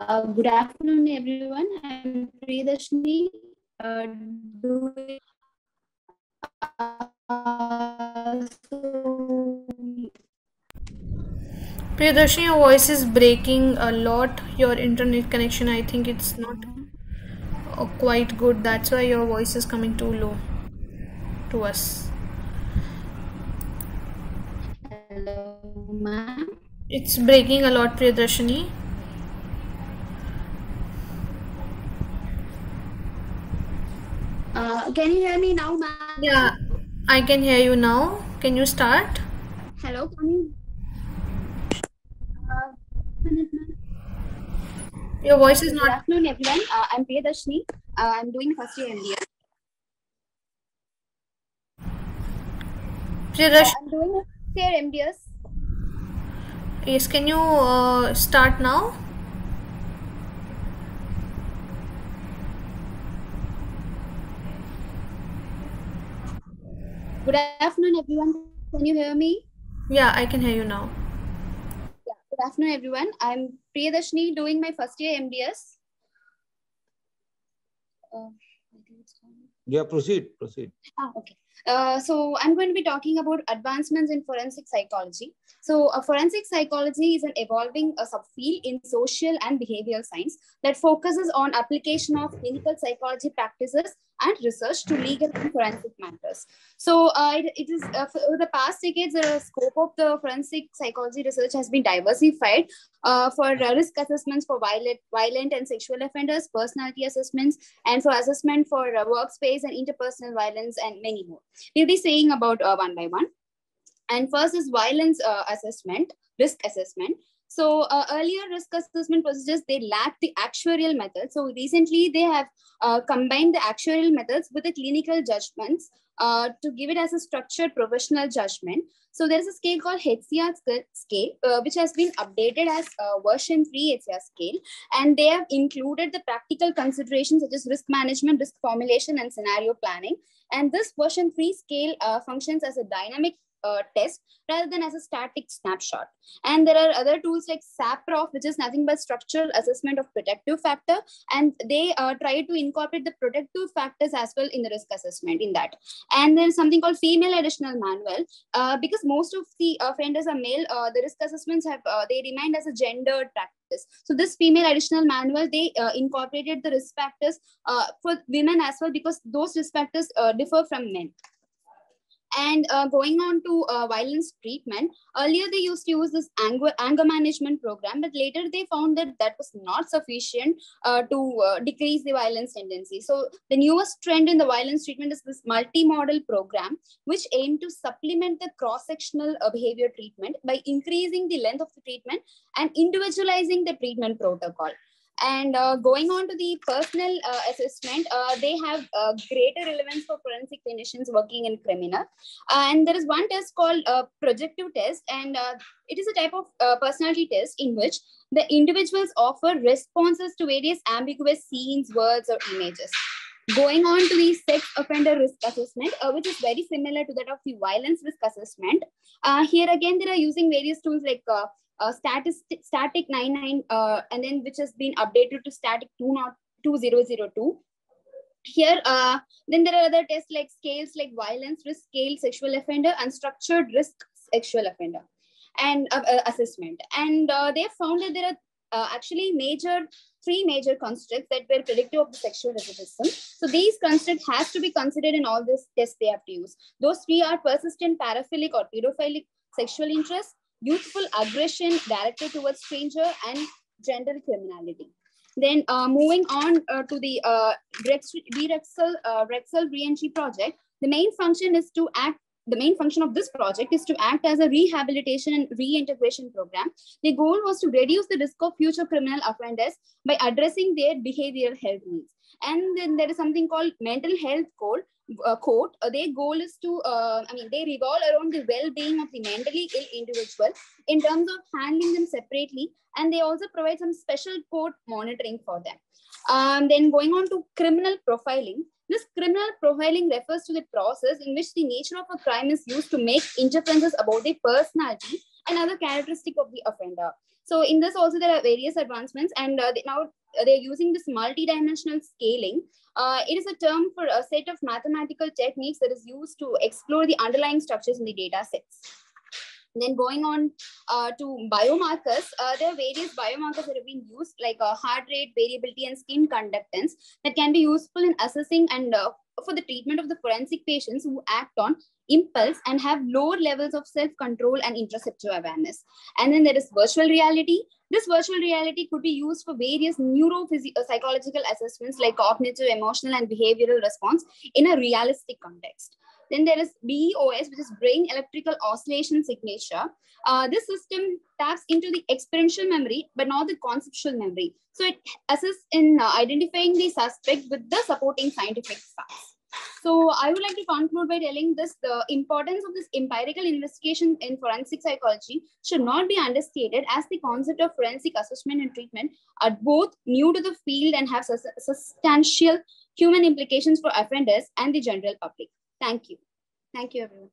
Uh, good afternoon, everyone. I'm Priyadashni. Uh, doing, uh, so, Priyadarshini, your voice is breaking a lot. Your internet connection, I think it's not uh, quite good. That's why your voice is coming too low to us. hello, ma'am. It's breaking a lot, Priyadarshini. Uh, can you hear me now, ma'am? Yeah, I can hear you now. Can you start? Hello, can you? Uh. Your voice is not. Good afternoon, everyone. Uh, I'm Priyadashni. Uh, I'm doing first year MBA. Uh, I'm doing first year MBS. yes, can you uh, start now? Good afternoon, everyone. Can you hear me? Yeah, I can hear you now. Yeah. Good afternoon, everyone. I'm Priyadashni doing my first year MBS. Uh, I think it's on. Yeah, proceed, proceed. Ah, okay. Uh, so I'm going to be talking about advancements in forensic psychology. So uh, forensic psychology is an evolving uh, subfield in social and behavioral science that focuses on application of clinical psychology practices and research to legal and forensic matters. So uh, it, it is uh, for the past decades, the scope of the forensic psychology research has been diversified uh, for uh, risk assessments for violent, violent and sexual offenders, personality assessments, and for assessment for uh, workspace and interpersonal violence, and many more. We'll be saying about uh, one by one. And first is violence uh, assessment, risk assessment. So uh, earlier risk assessment procedures, they lacked the actuarial method. So recently they have uh, combined the actuarial methods with the clinical judgments uh, to give it as a structured professional judgment. So there is a scale called HCR scale, uh, which has been updated as uh, version 3 HCR scale. And they have included the practical considerations such as risk management, risk formulation, and scenario planning. And this version 3 scale uh, functions as a dynamic uh, test rather than as a static snapshot. And there are other tools like SAPROF, which is nothing but structural assessment of protective factor. And they uh, try to incorporate the protective factors as well in the risk assessment in that. And there's something called female additional manual. Uh, because most of the offenders are male, uh, the risk assessments have, uh, they remind as a gendered practice. So this female additional manual, they uh, incorporated the risk factors uh, for women as well because those risk factors uh, differ from men. And uh, going on to uh, violence treatment, earlier they used to use this anger, anger management program, but later they found that that was not sufficient uh, to uh, decrease the violence tendency. So the newest trend in the violence treatment is this multimodal program, which aim to supplement the cross-sectional uh, behavior treatment by increasing the length of the treatment and individualizing the treatment protocol. And uh, going on to the personal uh, assessment, uh, they have uh, greater relevance for forensic clinicians working in criminal. and there is one test called uh, projective test, and uh, it is a type of uh, personality test in which the individuals offer responses to various ambiguous scenes, words, or images. Going on to the sex offender risk assessment, uh, which is very similar to that of the violence risk assessment. Uh, here again, they are using various tools like uh, uh, statistic, static 99 uh, and then which has been updated to static 2 not 2002 here uh, then there are other tests like scales like violence risk scale sexual offender and structured risk sexual offender and uh, uh, assessment. And uh, they found that there are actually major three major constructs that were predictive of the sexual recidivism so these constructs has to be considered in all these tests they have to use. Those three are persistent paraphilic or pedophilic sexual interest youthful aggression directed towards stranger and gender criminality. Then uh, moving on uh, to the uh, Rexel, uh, reentry project, the main function is to act the main function of this project is to act as a rehabilitation and reintegration program. The goal was to reduce the risk of future criminal offenders by addressing their behavioral health needs. And then there is something called mental health court, uh, court. Uh, their goal is to, uh, I mean, they revolve around the well-being of the mentally ill individual in terms of handling them separately. And they also provide some special court monitoring for them. Um, then going on to criminal profiling, this criminal profiling refers to the process in which the nature of a crime is used to make inferences about the personality and other characteristic of the offender. So in this also there are various advancements and uh, they, now they're using this multidimensional scaling. Uh, it is a term for a set of mathematical techniques that is used to explore the underlying structures in the data sets. And then going on uh, to biomarkers, uh, there are various biomarkers that have been used like uh, heart rate, variability, and skin conductance that can be useful in assessing and uh, for the treatment of the forensic patients who act on impulse and have lower levels of self-control and interoceptive awareness. And then there is virtual reality. This virtual reality could be used for various neuropsychological assessments like cognitive, emotional, and behavioral response in a realistic context. Then there is BEOS, which is brain electrical oscillation signature. Uh, this system taps into the experiential memory, but not the conceptual memory. So it assists in uh, identifying the suspect with the supporting scientific facts. So I would like to conclude by telling this, the importance of this empirical investigation in forensic psychology should not be understated as the concept of forensic assessment and treatment are both new to the field and have substantial human implications for offenders and the general public. Thank you. Thank you, everyone.